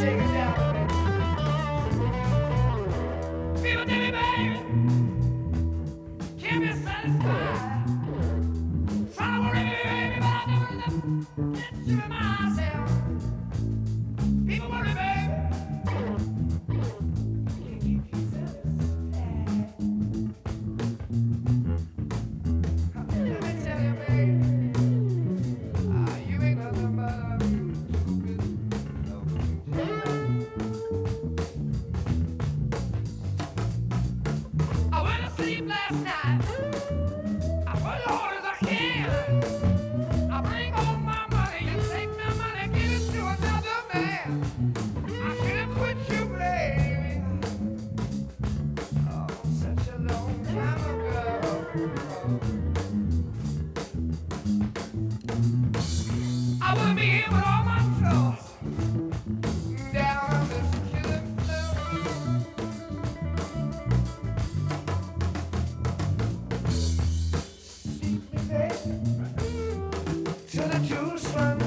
till the juice runs my leg.